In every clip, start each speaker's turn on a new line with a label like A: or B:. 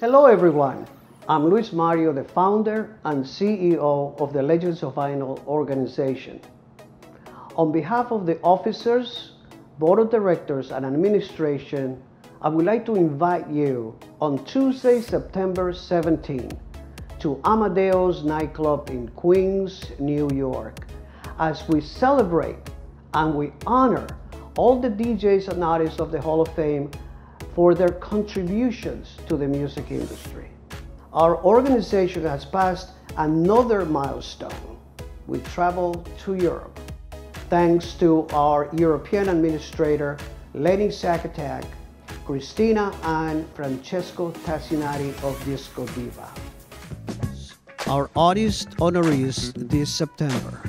A: Hello everyone, I'm Luis Mario, the founder and CEO of the Legends of Vinyl organization. On behalf of the officers, board of directors and administration, I would like to invite you on Tuesday, September 17 to Amadeus nightclub in Queens, New York, as we celebrate and we honor all the DJs and artists of the Hall of Fame for their contributions to the music industry. Our organization has passed another milestone. We traveled to Europe thanks to our European administrator, Lenny Zakatek, Christina and Francesco Tassinari of Disco Diva. Our artist honorees this September.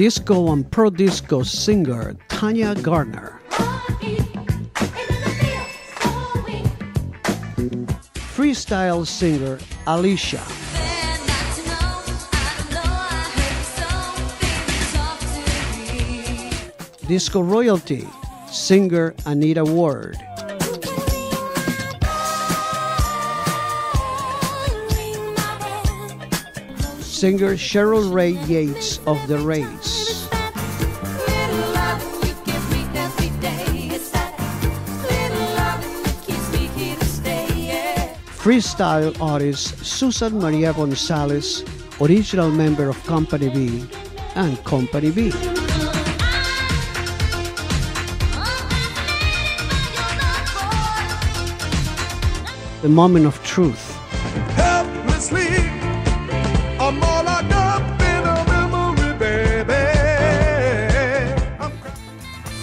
A: Disco and Pro Disco singer Taana Gardner. freestyle singer Alisha. Disco royalty singer Anita Ward. Singer Cherrill Rae Yates of The Raes. freestyle artist Susan Maria Gonzalez, original member of Company B, and Company B. The moment of truth.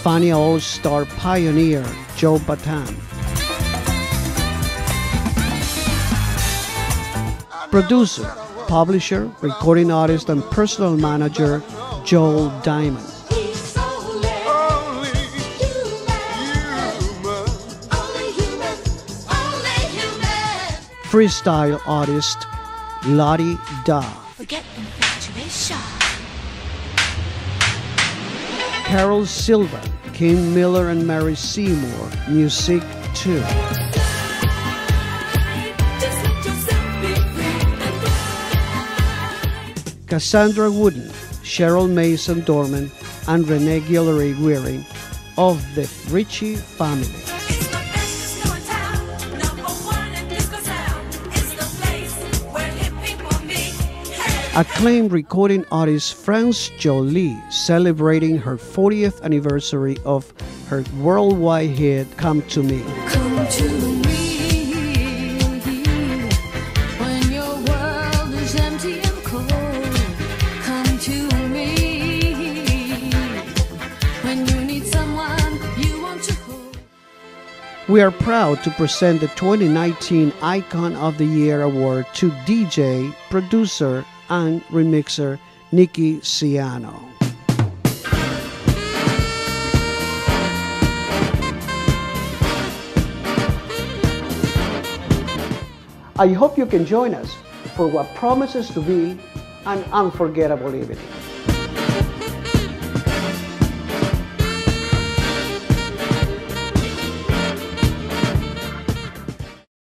A: Fania All Star pioneer Joe Bataan. Producer, publisher, recording artist, and personal manager Joel Diamond. Freestyle artist Lottie Dah. Carole Sylvan, Kim Miller, and Mary Seymour, Musique 2. Cassandra Wooten, Cheryl Mason Dorman, and Renee Guillory Wearing of the Ritchie family. Acclaimed recording artist France Joli celebrating her 40th anniversary of her worldwide hit Come to Me. Come to We are proud to present the 2019 Icon of the Year award to DJ, producer, and remixer Nicky Siano. I hope you can join us for what promises to be an unforgettable evening.